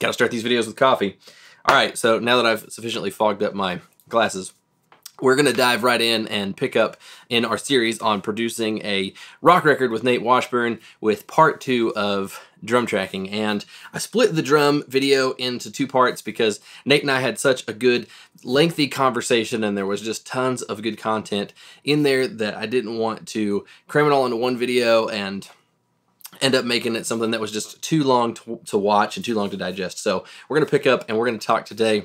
Gotta start these videos with coffee. All right, so now that I've sufficiently fogged up my glasses, we're going to dive right in and pick up in our series on producing a rock record with Nate Washburn with part two of drum tracking. And I split the drum video into two parts because Nate and I had such a good lengthy conversation and there was just tons of good content in there that I didn't want to cram it all into one video and end up making it something that was just too long to, to watch and too long to digest. So we're going to pick up and we're going to talk today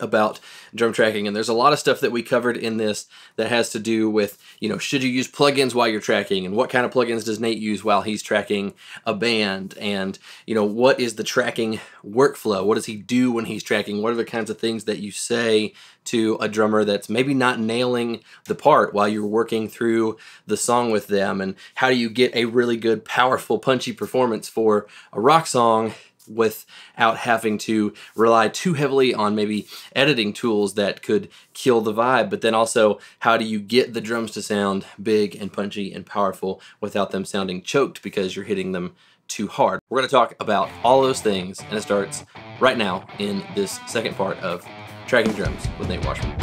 about drum tracking and there's a lot of stuff that we covered in this that has to do with you know should you use plugins while you're tracking and what kind of plugins does Nate use while he's tracking a band and you know what is the tracking workflow? What does he do when he's tracking? What are the kinds of things that you say to a drummer that's maybe not nailing the part while you're working through the song with them and how do you get a really good powerful punchy performance for a rock song without having to rely too heavily on maybe editing tools that could kill the vibe. But then also, how do you get the drums to sound big and punchy and powerful without them sounding choked because you're hitting them too hard? We're going to talk about all those things, and it starts right now in this second part of Tracking Drums with Nate Washburn.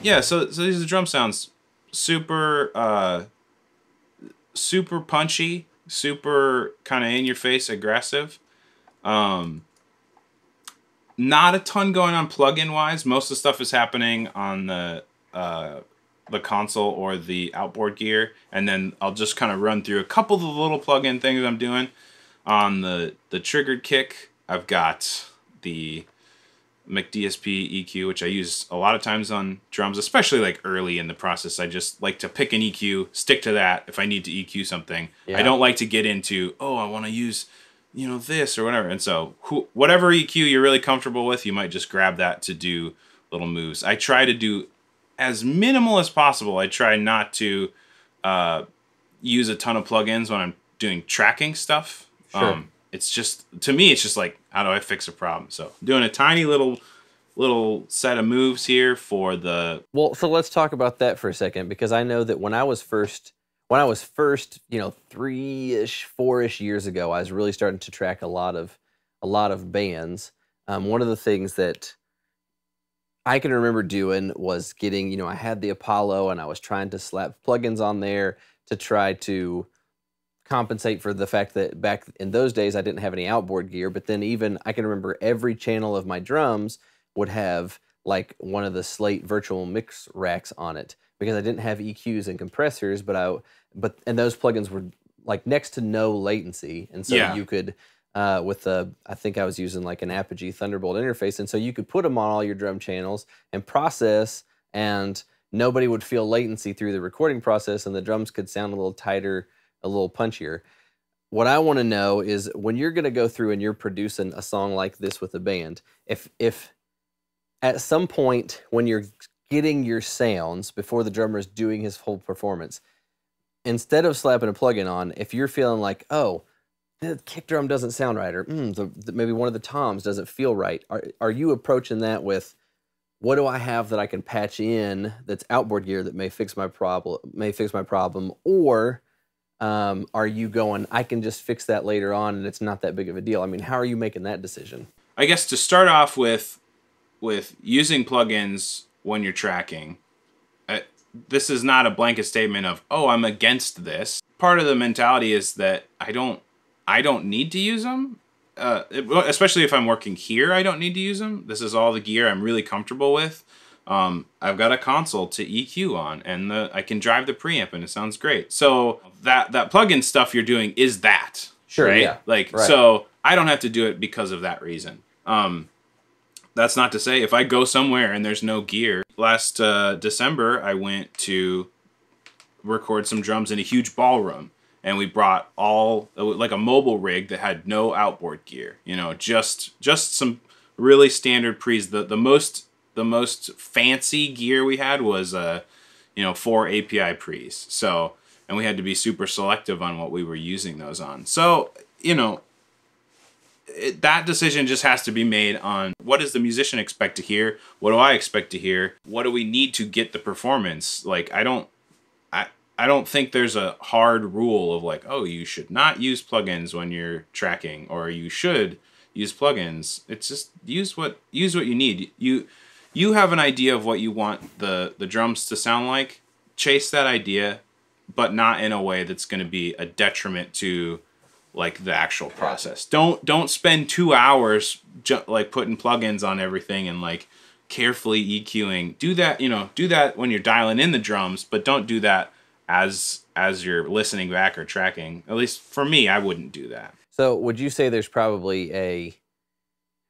Yeah, so so these are the drum sounds super uh super punchy, super kind of in your face aggressive. Um not a ton going on plugin wise. Most of the stuff is happening on the uh the console or the outboard gear and then I'll just kind of run through a couple of the little plugin things I'm doing on the the triggered kick. I've got the McDSP EQ, which I use a lot of times on drums, especially like early in the process. I just like to pick an EQ, stick to that if I need to EQ something. Yeah. I don't like to get into, oh, I want to use, you know, this or whatever. And so, who, whatever EQ you're really comfortable with, you might just grab that to do little moves. I try to do as minimal as possible. I try not to uh, use a ton of plugins when I'm doing tracking stuff. Sure. Um, it's just to me it's just like how do I fix a problem? So doing a tiny little little set of moves here for the Well, so let's talk about that for a second because I know that when I was first when I was first, you know, 3ish, 4ish years ago, I was really starting to track a lot of a lot of bands. Um, one of the things that I can remember doing was getting, you know, I had the Apollo and I was trying to slap plugins on there to try to compensate for the fact that back in those days I didn't have any outboard gear. But then even I can remember every channel of my drums would have like one of the Slate virtual mix racks on it because I didn't have EQs and compressors, but I but and those plugins were like next to no latency, and so yeah. you could uh, with the I think I was using like an Apogee Thunderbolt interface, and so you could put them on all your drum channels and process, and nobody would feel latency through the recording process, and the drums could sound a little tighter a little punchier. What I want to know is when you're going to go through and you're producing a song like this with a band, if if at some point when you're getting your sounds before the drummer is doing his whole performance, instead of slapping a plugin on, if you're feeling like, oh, the kick drum doesn't sound right, or mm, the, the, maybe one of the toms doesn't feel right, are, are you approaching that with, what do I have that I can patch in that's outboard gear that may fix my problem, may fix my problem, or um, are you going i can just fix that later on and it's not that big of a deal. I mean how are you making that decision? I guess to start off with with using plugins when you're tracking uh, this is not a blanket statement of oh i'm against this. Part of the mentality is that i don't i don't need to use them uh, especially if i'm working here i don't need to use them this is all the gear i'm really comfortable with um, I've got a console to EQ on, and the I can drive the preamp, and it sounds great. So that that plugin stuff you're doing is that sure, right? Yeah, like right. so, I don't have to do it because of that reason. Um, that's not to say if I go somewhere and there's no gear. Last uh, December, I went to record some drums in a huge ballroom, and we brought all like a mobile rig that had no outboard gear. You know, just just some really standard pre's. The the most the most fancy gear we had was uh, you know four API pre's. So and we had to be super selective on what we were using those on. So you know it, that decision just has to be made on what does the musician expect to hear? What do I expect to hear? What do we need to get the performance? Like I don't I I don't think there's a hard rule of like, oh, you should not use plugins when you're tracking, or you should use plugins. It's just use what use what you need. You you have an idea of what you want the the drums to sound like. Chase that idea, but not in a way that's going to be a detriment to like the actual process. Don't don't spend 2 hours ju- like putting plugins on everything and like carefully EQing. Do that, you know, do that when you're dialing in the drums, but don't do that as as you're listening back or tracking. At least for me, I wouldn't do that. So would you say there's probably a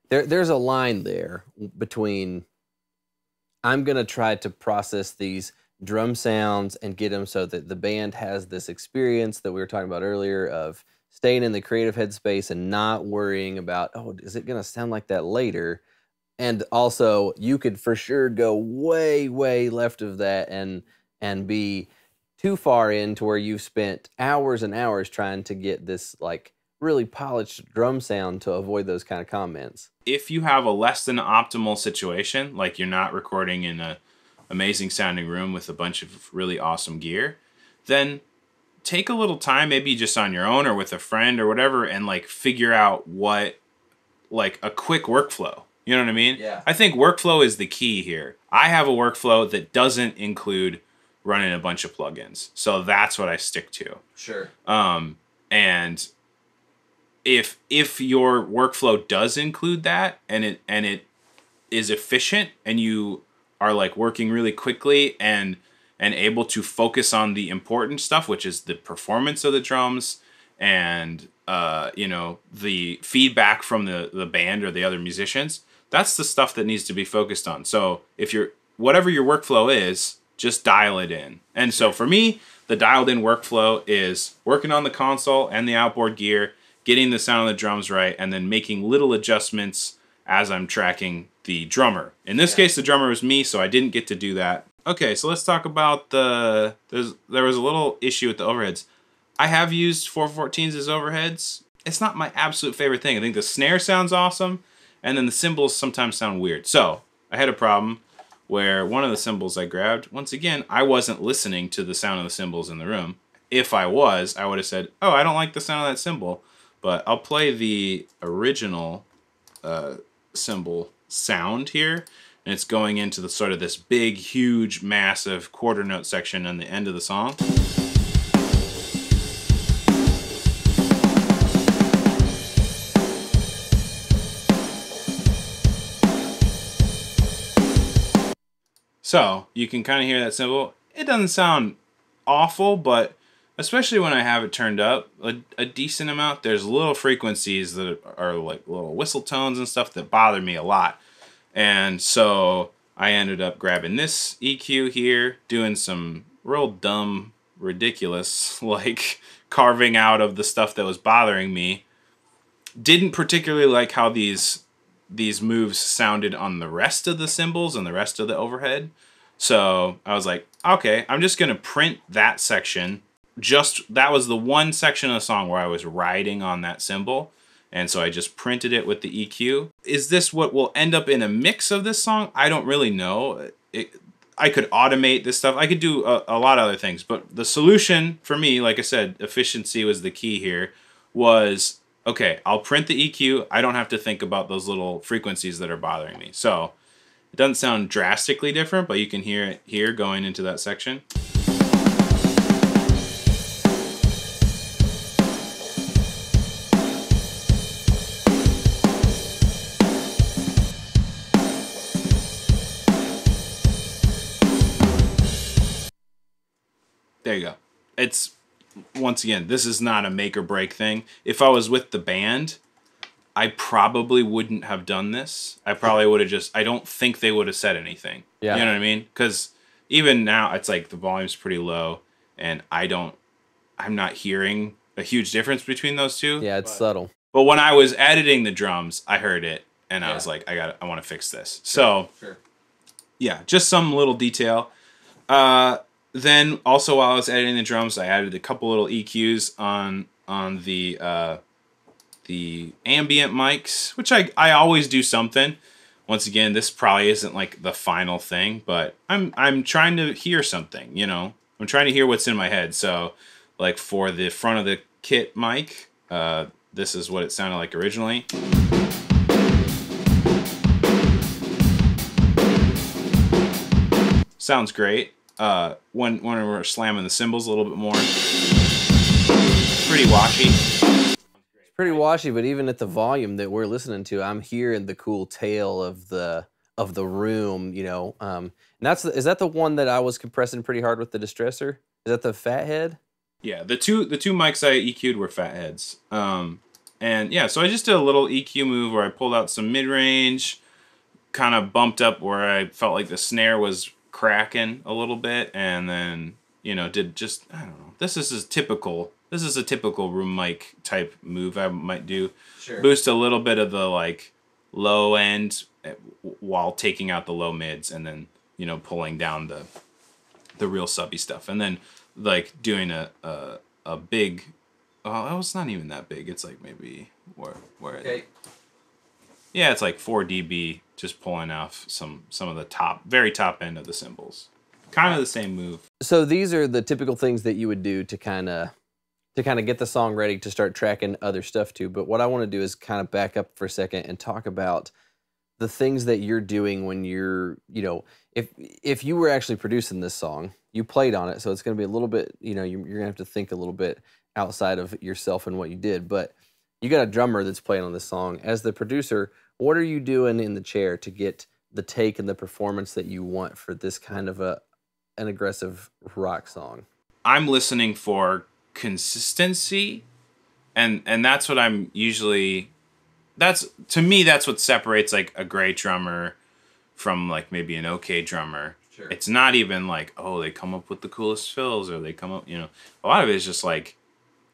there there's a line there between I'm going to try to process these drum sounds and get them so that the band has this experience that we were talking about earlier of staying in the creative headspace and not worrying about oh is it going to sound like that later? And also you could for sure go way way left of that and and be too far in to where you've spent hours and hours trying to get this like really polished drum sound to avoid those kind of comments. If you have a less than optimal situation, like you're not recording in an amazing sounding room with a bunch of really awesome gear, then take a little time, maybe just on your own or with a friend or whatever, and like figure out what like a quick workflow. You know what I mean? Yeah. I think workflow is the key here. I have a workflow that doesn't include running a bunch of plugins. So that's what I stick to. Sure. Um, and if if your workflow does include that and it and it is efficient and you are like working really quickly and and able to focus on the important stuff which is the performance of the drums and uh, you know the feedback from the the band or the other musicians that's the stuff that needs to be focused on. So if you're whatever your workflow is just dial it in. And so for me the dialed in workflow is working on the console and the outboard gear getting the sound of the drums right, and then making little adjustments as I'm tracking the drummer. In this case, the drummer was me, so I didn't get to do that. Okay, so let's talk about the. There's there was a little issue with the overheads. I have used 414s as overheads. It's not my absolute favorite thing. I think the snare sounds awesome, and then the cymbals sometimes sound weird. So I had a problem where one of the cymbals I grabbed, once again, I wasn't listening to the sound of the cymbals in the room. If I was, I would have said, "Oh, I don't like the sound of that cymbal." But I'll play the original uh, cymbal sound here. And it's going into the sort of this big, huge, massive quarter note section on the end of the song. So you can kind of hear that cymbal. It doesn't sound awful, but especially when I have it turned up a, a decent amount, there's little frequencies that are like little whistle tones and stuff that bother me a lot. And so I ended up grabbing this EQ here, doing some real dumb, ridiculous, like carving out of the stuff that was bothering me. Didn't particularly like how these these moves sounded on the rest of the cymbals and the rest of the overhead. So I was like, okay, I'm just gonna print that section just that was the one section of the song where I was riding on that cymbal. And so I just printed it with the EQ. Is this what will end up in a mix of this song? I don't really know. It, I could automate this stuff. I could do a, a lot of other things. But the solution for me, like I said, efficiency was the key here, was okay, I'll print the EQ. I don't have to think about those little frequencies that are bothering me. So it doesn't sound drastically different, but you can hear it here going into that section. Once again, this is not a make or break thing. If I was with the band, I probably wouldn't have done this. I probably would have just I don't think they would have said anything. Yeah. You know what I mean? Cuz even now it's like the volume's pretty low and I don't I'm not hearing a huge difference between those two. Yeah, it's but, subtle. But when I was editing the drums, I heard it and I Yeah. was like I got I want to fix this. So, Sure. yeah, just some little detail. Uh, then also while I was editing the drums, I added a couple little EQs on on the uh, the ambient mics, which I I always do something. Once again, this probably isn't like the final thing, but I'm I'm trying to hear something, you know. I'm trying to hear what's in my head. So, like for the front of the kit mic, uh, this is what it sounded like originally. Sounds great. Uh, when when we're slamming the cymbals a little bit more, pretty washy. It's pretty washy, but even at the volume that we're listening to, I'm hearing the cool tail of the of the room. You know, um, and that's the, is that the one that I was compressing pretty hard with the distressor? Is that the Fathead? Yeah, the two the two mics I EQ'd were fatheads. Um, and yeah, so I just did a little EQ move where I pulled out some mid range, kind of bumped up where I felt like the snare was cracking a little bit, and then you know did just I don't know. This is a typical. This is a typical room mic type move I might do. Sure. Boost a little bit of the like low end eh, while taking out the low mids, and then you know pulling down the the real subby stuff, and then like doing a a, a big. Oh, it's not even that big. It's like maybe where where. Okay. Yeah, it's like four dB, just pulling off some some of the top, very top end of the cymbals. Kind of the same move. So these are the typical things that you would do to kind of to kind of get the song ready to start tracking other stuff to. But what I want to do is kind of back up for a second and talk about the things that you're doing when you're, you know, if if you were actually producing this song, you played on it, so it's going to be a little bit, you know, you, you're going to have to think a little bit outside of yourself and what you did. But you got a drummer that's playing on this song. As the producer, what are you doing in the chair to get the take and the performance that you want for this kind of a an aggressive rock song? I'm listening for consistency and and that's what I'm usually that's to me that's what separates like a great drummer from like maybe an okay drummer. Sure. It's not even like oh they come up with the coolest fills or they come up, you know. A lot of it is just like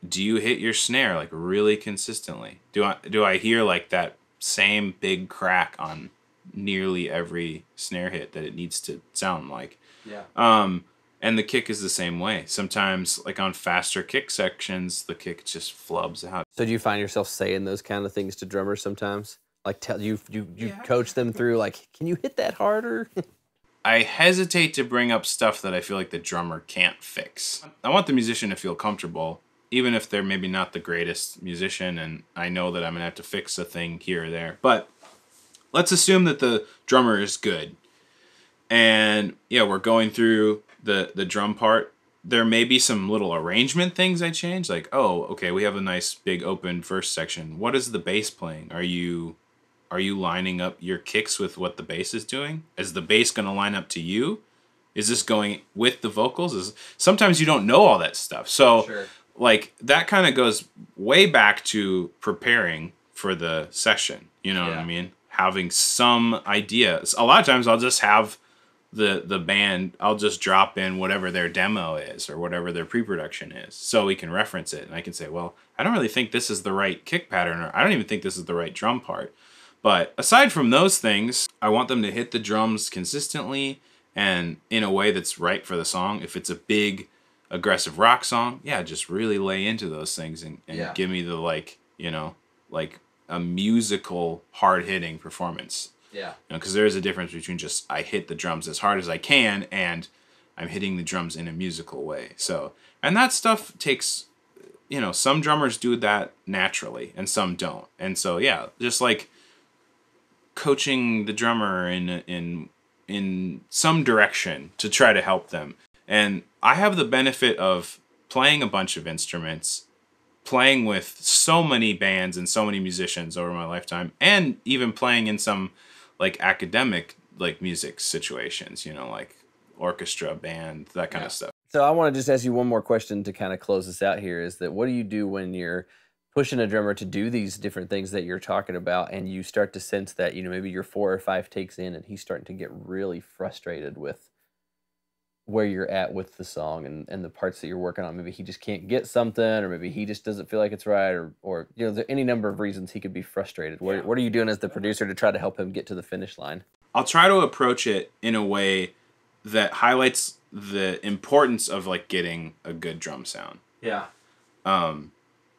do you hit your snare like really consistently? Do I do I hear like that same big crack on nearly every snare hit that it needs to sound like? Yeah. Um, and the kick is the same way. Sometimes, like on faster kick sections, the kick just flubs out. So do you find yourself saying those kind of things to drummers sometimes? Like tell you you you Yeah. coach them through like, can you hit that harder? I hesitate to bring up stuff that I feel like the drummer can't fix. I want the musician to feel comfortable, even if they're maybe not the greatest musician, and I know that I'm gonna have to fix a thing here or there. But let's assume that the drummer is good, and yeah, we're going through the the drum part. There may be some little arrangement things I change, like oh, okay, we have a nice big open first section. What is the bass playing? Are you are you lining up your kicks with what the bass is doing? Is the bass going to line up to you? Is this going with the vocals? Is sometimes you don't know all that stuff. So like that kind of goes way back to preparing for the session. You know what I mean? Having some ideas. A lot of times I'll just have the the band I'll just drop in whatever their demo is or whatever their pre-production is so we can reference it and I can say, well, I don't really think this is the right kick pattern or I don't even think this is the right drum part. But aside from those things, I want them to hit the drums consistently and in a way that's right for the song. If it's a big, aggressive rock song, yeah, just really lay into those things and, and Yeah. give me the like, you know, like a musical, hard hitting performance. Yeah. You know, because there is a difference between just I hit the drums as hard as I can and I'm hitting the drums in a musical way. So, and that stuff takes, you know, some drummers do that naturally and some don't. And so, yeah, just like coaching the drummer in in in some direction to try to help them. And I have the benefit of playing a bunch of instruments, playing with so many bands and so many musicians over my lifetime, and even playing in some like academic like music situations, you know, like orchestra, band, that kind Yeah. of stuff. So I want to just ask you one more question to kind of close this out here is that what do you do when you're pushing a drummer to do these different things that you're talking about and you start to sense that, you know, maybe you're four or five takes in and he's starting to get really frustrated with where you're at with the song and, and the parts that you're working on. Maybe he just can't get something or maybe he just doesn't feel like it's right or or you know, there any number of reasons he could be frustrated. What Yeah. what are you doing as the producer to try to help him get to the finish line? I'll try to approach it in a way that highlights the importance of like getting a good drum sound. Yeah. um,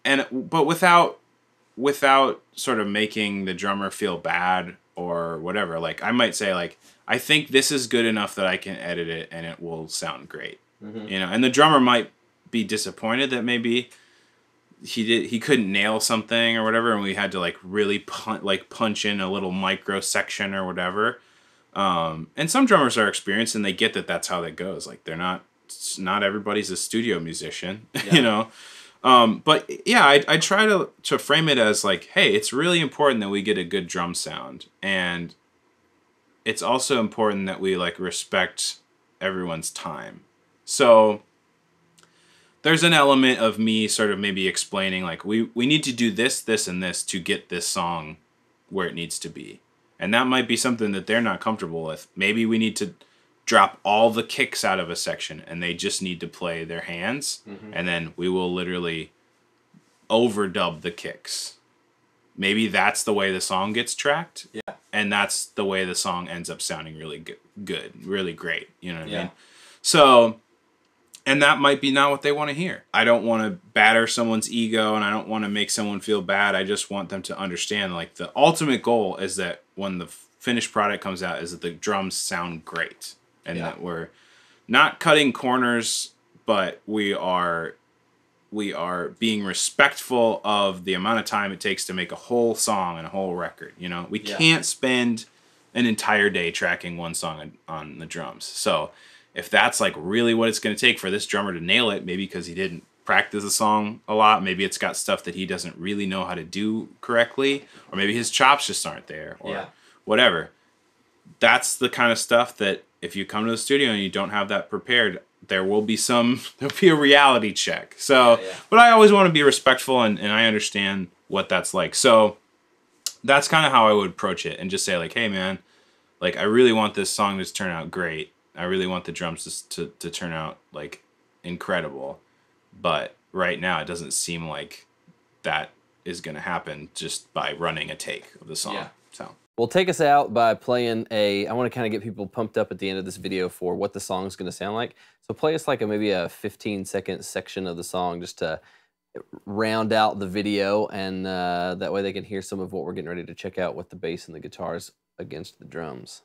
and but without without sort of making the drummer feel bad or whatever like i might say like i think this is good enough that i can edit it and it will sound great Mm-hmm. You know, and the drummer might be disappointed that maybe he did he couldn't nail something or whatever, and we had to like really punch like punch in a little micro section or whatever. Um, and some drummers are experienced and they get that that's how that goes. Like they're not not everybody's a studio musician, yeah. you know. Um, but yeah, I, I try to to frame it as like, hey, it's really important that we get a good drum sound, and it's also important that we like respect everyone's time. So there's an element of me sort of maybe explaining like we we need to do this this and this to get this song where it needs to be. And that might be something that they're not comfortable with. Maybe we need to drop all the kicks out of a section and they just need to play their hands mm-hmm. and then we will literally overdub the kicks maybe that's the way the song gets tracked yeah and that's the way the song ends up sounding really good, good really great you know what yeah. i mean so and that might be not what they want to hear. I don't want to batter someone's ego and I don't want to make someone feel bad. I just want them to understand like the ultimate goal is that when the finished product comes out is that the drums sound great and yeah. that we're not cutting corners but we are we are being respectful of the amount of time it takes to make a whole song and a whole record, you know. We yeah. can't spend an entire day tracking one song on, on the drums. So, if that's like really what it's going to take for this drummer to nail it, maybe because he didn't practice the song a lot, maybe it's got stuff that he doesn't really know how to do correctly, or maybe his chops just aren't there, or yeah. whatever. That's the kind of stuff that if you come to the studio and you don't have that prepared, there will be some there'll be a reality check. So, yeah, yeah. but I always want to be respectful and, and I understand what that's like. So that's kind of how I would approach it and just say like, hey man, like I really want this song to turn out great I really want the drums to, to, to turn out like incredible, but right now it doesn't seem like that is going to happen just by running a take of the song. Yeah. Well, take us out by playing a. I want to kind of get people pumped up at the end of this video for what the song is going to sound like. So play us like a maybe a 15 second section of the song just to round out the video, and uh, that way they can hear some of what we're getting ready to check out with the bass and the guitars against the drums.